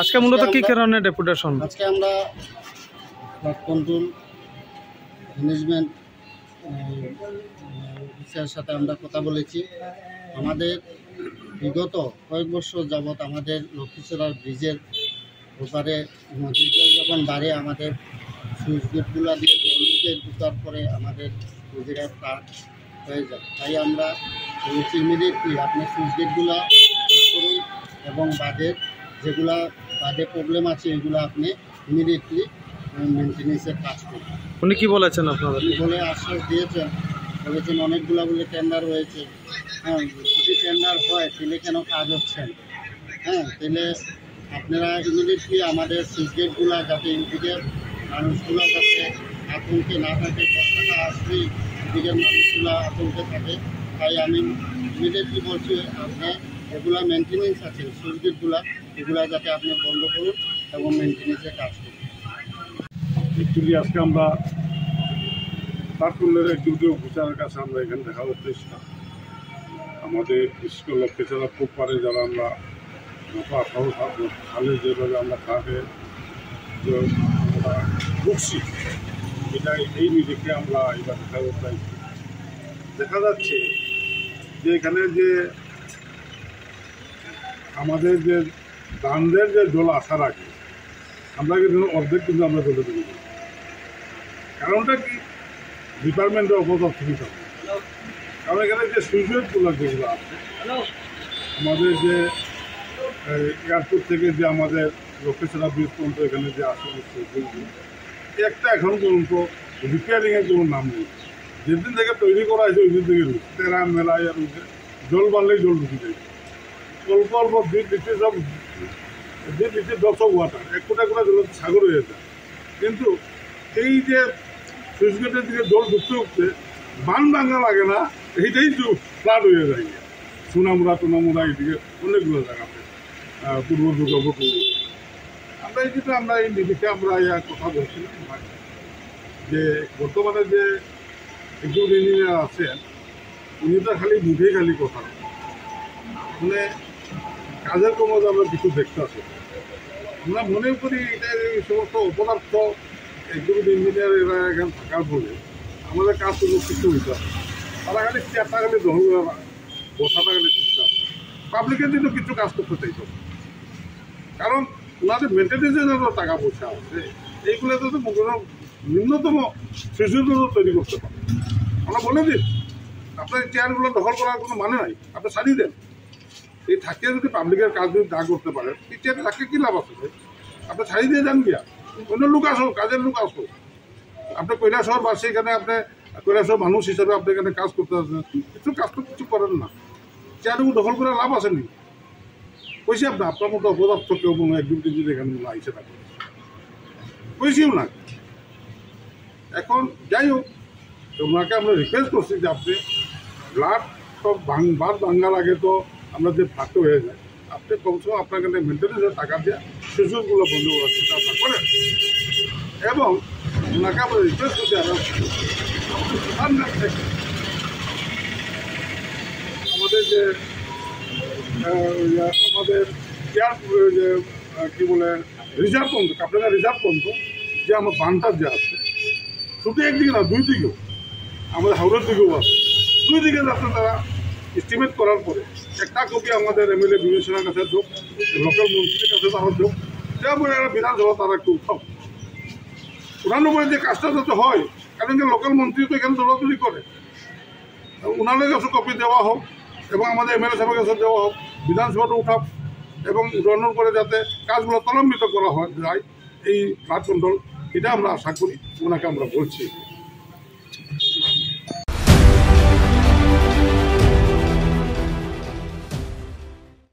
আজকে মূলত কি কারণে ডেপুটেশন আজকে আমরা ফ্লাড কন্ট্রোল ম্যানেজমেন্ট অফিসের সাথে আমরা কথা বলেছি। আমাদের বিগত কয়েক বছর যাবৎ আমাদের লক্ষ্মীছড়ার ব্রিজের ওপারে নদীর জল যখন বাড়ে আমাদের সুইচ গেটগুলো দিয়ে জল ঢুকে ঢুকার পরে আমাদের নদীরা ফ্লাড হয়ে যায়। তাই আমরা ইমিডিয়েটলি আপনি সুইচ গেটগুলো করুন এবং বাঁধের যেগুলা বাদে প্রবলেম আছে এগুলো আপনি ইমিডিয়েটলি মেনটেন্যান্সের কাজ করুন। উনি কি বলেছেন আপনাদের আপনি বলে আশ্বাস দিয়েছেন বলেছেন অনেকগুলা বলে টেন্ডার হয়েছে হ্যাঁ যদি টেন্ডার হয় তাহলে কেন কাজ হচ্ছে না? হ্যাঁ তাহলে আপনারা ইমিডিয়েটলি আমাদের সুইচগেটগুলো যাতে এদিকের মানুষগুলো যাতে আতঙ্কে না থাকে বর্ষাটা আসলেই এদিকের মানুষগুলো আতঙ্কে থাকে। তাই আমি ইমিডিয়েটলি বলছি আপনি যেগুলো মেনটেন্যান্স আছে সুইচগেটগুলো এগুলা যাতে আপনি বন্ধ করুন এবং মেনটেন্যান্সের কাজ করুন অ্যাকচুয়ালি আজকে আমরা পাটকুলের একটু অফিসারের কাছে আমরা এখানে দেখা করতে এসেছিলাম আমাদের স্কুল লক্ষ্মীছাড়া খুব পারে যারা আমরা খালে যেভাবে আমরা আমরা বসছি এটা এই নিজেকে আমরা এবার দেখা করতে। দেখা যাচ্ছে যে এখানে যে আমাদের যে ধানদের যে জল আসার আগে, আমরা কিন্তু অর্ধেক কিন্তু আমরা চলে দিই কারণটা কি? ডিপার্টমেন্টের অপদার্থ সুবিধা কারণ এখানে যে সুইচগুলো যেগুলো আছে, আমাদের যে এয়ারপোর্ট থেকে যে আমাদের লোকেশনা ব্রিজ পর্যন্ত এখানে যে আসে একটা এখন পর্যন্ত রিপেয়ারিংয়ের কোনো নাম নেই। যেদিন থেকে তৈরি করা হয়েছে ওই দিন থেকে তেরা উঠে জল বাড়লেই জল ঢুকে যায়। অল্প অল্প দুই লিটার সব দুই লিটার দশ ওয়াটার এক কোটা কোটা জল সাগর হয়ে যায় কিন্তু এই যে সুইচ গেটের দিকে জল ঢুকতে উঠতে বান ভাঙা লাগে না এইটাই ফ্লাড হয়ে যায় সোনামুড়া টোনামুড়া এইদিকে অনেকগুলো জায়গাতে পূর্ব দুর্গাপুর পূর্ব আমরা এই যেটা আমরা এই নিরিখে আমরা ইয়া কথা বলছিলাম যে বর্তমানে যে একজন ইঞ্জিনিয়ার আছেন, উনি তো খালি মুখে খালি কথা মানে কাজের কোনো আমরা কিছু দেখতে আসি আমরা মনে করি এটা এই সমস্ত অপদার্থ একজন ইঞ্জিনিয়ার এরা এখানে থাকার ফলে আমাদের কাজ কোনো কিছু হইতে হবে। তারা খালি চেয়ারটা খালি না, বসাটা খালি চুপচাপ পাবলিকের জন্য কিছু কাজ করতে চাইতো। কারণ ওনাদের মেনটেন্যান্সের জন্য টাকা পয়সা আছে। এইগুলো তো কোনো ন্যূনতম শিশুর তৈরি করতে পারে। আমরা বলে দিন আপনার চেয়ারগুলো দখল করার কোনো মানে নাই। আপনি সারিয়ে দেন। এই থাকিয়ে যদি পাবলিকের কাজ যদি না করতে পারেন এই চেয়ারে থাকিয়ে কী লাভ আছে? আপনি ছাড়িয়ে দিয়ে যান গিয়া। অন্য লোক আসো কাজের লোক আসো আপনি কৈলাসহর বাসে, এখানে আপনি কৈলাসহর মানুষ হিসাবে আপনি এখানে কাজ করতে আসেন কিছু কাজ তো কিছু করেন না। চেয়ারগুলো দখল করে লাভ আছে নি? কইছি আপনি, আপনার মতো অপদার্থ কেউ মনে হয় একজন যদি এখানে মনে আইসে থাকে কইছিও না। এখন যাই হোক ওনাকে আমরা রিকোয়েস্ট করছি যে আপনি ব্লাড তো ভাঙ বাদ ভাঙার আগে তো আমরা যে ফাঁকতে হয়ে যায়, আপনি কমসে কম আপনার কাছে মেনটেন্যান্সের টাকা দিয়ে শিশুগুলো বন্ধ করার চেষ্টা আপনার করেন। এবং ওনাকে আমরা রিকোয়েস্ট আরও আমাদের যে আমাদের এয়ার যে কী বলে রিজার্ভ পর্যন্ত কাপড়া রিজার্ভ পর্যন্ত যে আমার বানটা যে আছে, শুধু একদিকে না, দুই দিকেও, আমাদের হাওড়ার দিকেও আছে। দুই দিকে যাতে তারা এস্টিমেট করার পরে একটা কপি আমাদের এমএলএ বিবেচনার কাছে যোগ লোকাল মন্ত্রীর কাছে তারা যোগ তারপরে বিধানসভা তারা একটু উঠাও। পরে যে কাজটা যাতে হয়, কারণ যে লোকাল মন্ত্রী তো এখানে দৌড়াদৌড়ি করে। ওনাদের কাছে কপি দেওয়া হোক এবং আমাদের এমএলএ সাহেবের কাছে দেওয়া হোক, বিধানসভাটা উঠাও এবং উঠানোর পরে যাতে কাজগুলো তলম্বিত করা হয়, যায় এই কন্ট্রোল এটা আমরা আশা করি, ওনাকে আমরা বলছি।